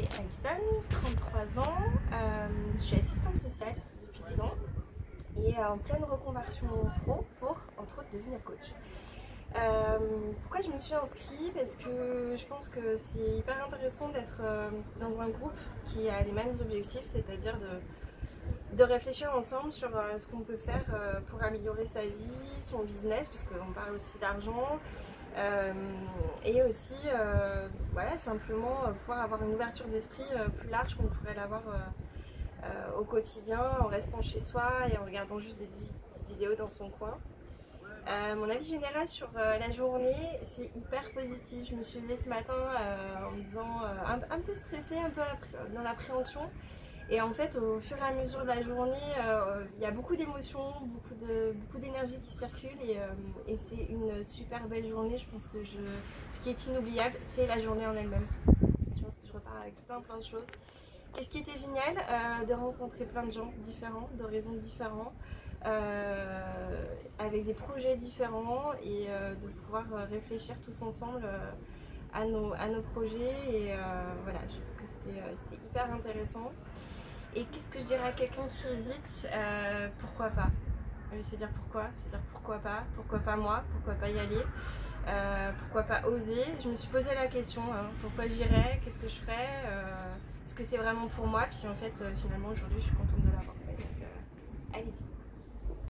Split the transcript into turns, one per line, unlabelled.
c'est Alison, 33 ans, euh, je suis assistante sociale depuis 10 ans et en pleine reconversion pro pour entre autres devenir coach. Euh, pourquoi je me suis inscrite? Parce que je pense que c'est hyper intéressant d'être euh, dans un groupe qui a les mêmes objectifs, c'est-à-dire de, de, réfléchir ensemble sur ce qu'on peut faire pour améliorer sa vie, son business, puisqu'on parle aussi d'argent, euh, et aussi, euh, voilà, simplement euh, pouvoir avoir une ouverture d'esprit plus large qu'on pourrait l'avoir au quotidien en restant chez soi et en regardant juste des, vidéos dans son coin. mon avis général sur la journée, c'est hyper positif. Je me suis levée ce matin en me disant un, peu stressée, un peu dans l'appréhension. Et en fait, au fur et à mesure de la journée, euh, il y a beaucoup d'émotions, beaucoup d'énergie beaucoup qui circule et, euh, et c'est une super belle journée. Je pense que ce qui est inoubliable, c'est la journée en elle-même. Je pense que je repars avec plein plein de choses. Qu'est-ce qui était génial euh, De rencontrer plein de gens différents, d'horizons différents, avec des projets différents et de pouvoir réfléchir tous ensemble à nos, à nos projets. Et voilà, je trouve que c'était hyper intéressant. Et qu'est-ce que je dirais à quelqu'un qui hésite euh, Pourquoi pas? Se dire pourquoi, se dire pourquoi pas, pourquoi pas moi, pourquoi pas y aller, euh, pourquoi pas oser. Je me suis posé la question, hein, pourquoi j'irais, qu'est-ce que je ferais, euh, est-ce que c'est vraiment pour moi? Puis en fait, finalement aujourd'hui, je suis contente de l'avoir fait. Donc allez-y.